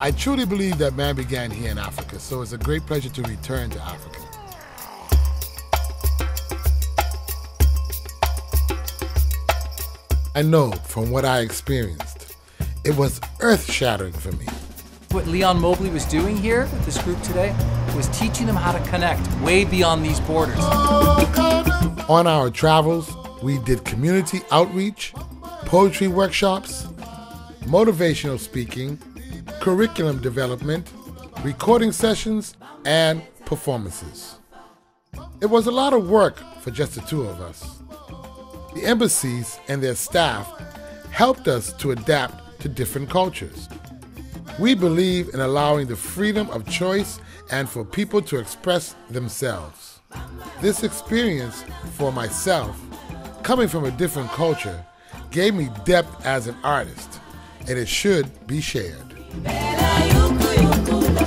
I truly believe that man began here in Africa, so it's a great pleasure to return to Africa. I know from what I experienced, it was earth shattering for me. What Leon Mobley was doing here with this group today was teaching them how to connect way beyond these borders. On our travels, we did community outreach, poetry workshops, motivational speaking, curriculum development, recording sessions, and performances. It was a lot of work for just the two of us. The embassies and their staff helped us to adapt to different cultures. We believe in allowing the freedom of choice and for people to express themselves. This experience for myself, coming from a different culture, gave me depth as an artist, and it should be shared. Bella, you could, you could,